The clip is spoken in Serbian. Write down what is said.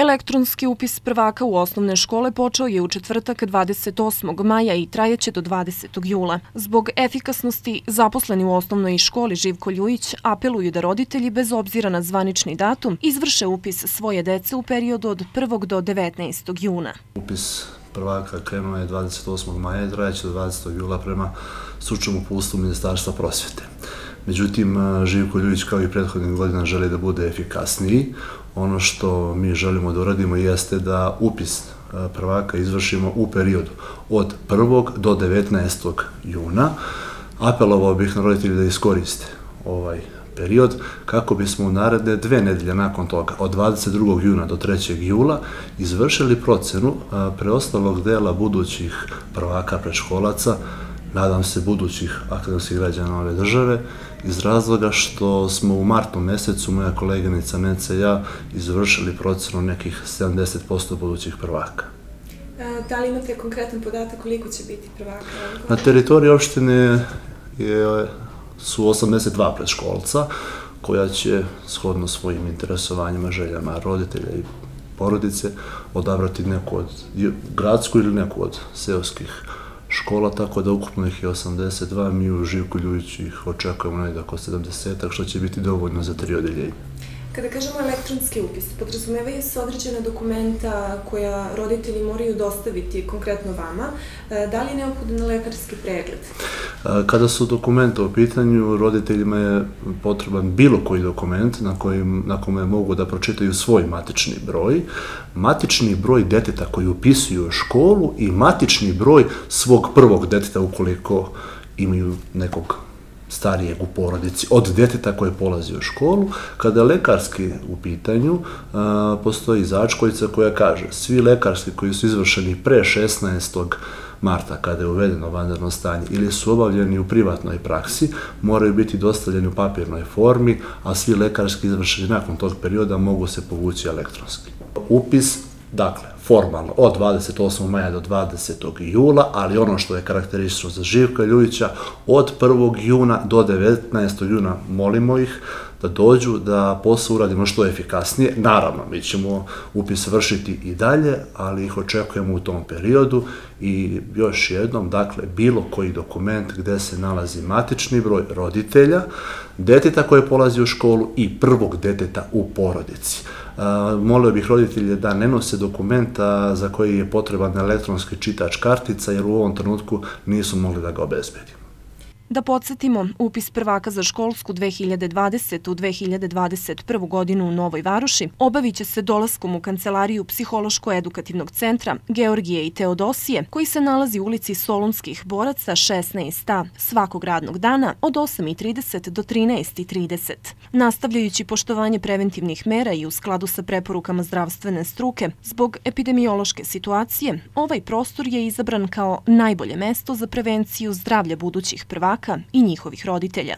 Elektronski upis prvaka u osnovne škole počeo je u četvrtak 28. maja i trajeće do 20. jula. Zbog efikasnosti, zaposleni u osnovnoj školi Živko Ljujić apeluju da roditelji, bez obzira na zvanični datum, izvrše upis svoje dece u periodu od 1. do 19. juna. Upis prvaka krenuo je 28. maja i trajeće do 20. jula prema stručnom upustvu Ministarstva prosvete. Međutim, Živko Ljujić kao i prethodnih godina želi da bude efikasniji. Ono što mi želimo da uradimo jeste da upis prvaka izvršimo u periodu od 1. do 19. juna. Apelovao bih na roditelji da iskoriste ovaj period kako bismo u naredne dve nedelje nakon toga, od 22. juna do 3. jula, izvršili procenu preostalog dela budućih prvaka predškolaca nadam se, budućih akademskih građana ove države, iz razloga što smo u martu mesecu, moja koleginica Neca i ja, izvršili procenu nekih 70% budućih prvaka. Da li imate konkretan podatak koliko će biti prvaka? Na teritoriji opštine je, su 82 predškolca, koja će, shodno svojim interesovanjima, željama roditelja i porodice, odabrati neku od gradsku ili neku od seoskih škola, tako da ukupno ih je 82, mi u Živku Ljujiću ih očekujemo najda oko 70, što će biti dovoljno za tri odeljenja. Kada kažemo elektronski upis, podrazumevaju se određena dokumenta koja roditelji moraju dostaviti konkretno vama. E, da li je neophodan lekarski pregled? E, kada su dokumenta u pitanju, roditeljima je potreban bilo koji dokument na, kojim, na kome mogu da pročitaju svoj matični broj, matični broj deteta koji upisuju u školu i matični broj svog prvog deteta ukoliko imaju nekog starijeg u porodici, od deteta koje polazi u školu. Kada lekarski u pitanju, postoji začkoljica koja kaže svi lekarski koji su izvršeni pre 16. marta, kada je uvedeno vanredno stanje, ili su obavljeni u privatnoj praksi, moraju biti dostavljeni u papirnoj formi, a svi lekarski izvršeni nakon tog perioda mogu se povući elektronski. Upis Dakle, formalno od 28. maja do 20. jula, ali ono što je karakteristično za Živka Ljujića, od 1. juna do 19. juna molimo ih da dođu, da posao uradimo što efikasnije. Naravno, mi ćemo upis vršiti i dalje, ali ih očekujemo u tom periodu i još jednom, dakle, bilo koji dokument gde se nalazi matični broj roditelja, deteta koje polazi u školu i prvog deteta u porodici. Molio bih roditelje da ne nose dokumenta za koji je potreban elektronski čitač kartica, jer u ovom trenutku nisu mogli da ga obezbedimo. Da podsjetimo, upis prvaka za školsku 2020. u 2021. godinu u Novoj Varoši obavit će se dolaskom u Kancelariju Psihološko-edukativnog centra Georgije i Teodosije, koji se nalazi u ulici Solunskih boraca 16a svakog radnog dana od 8.30 do 13.30. Nastavljajući poštovanje preventivnih mera i u skladu sa preporukama zdravstvene struke, zbog epidemiološke situacije, ovaj prostor je izabran kao najbolje mesto za prevenciju zdravlja budućih prvaka i njihovih roditelja.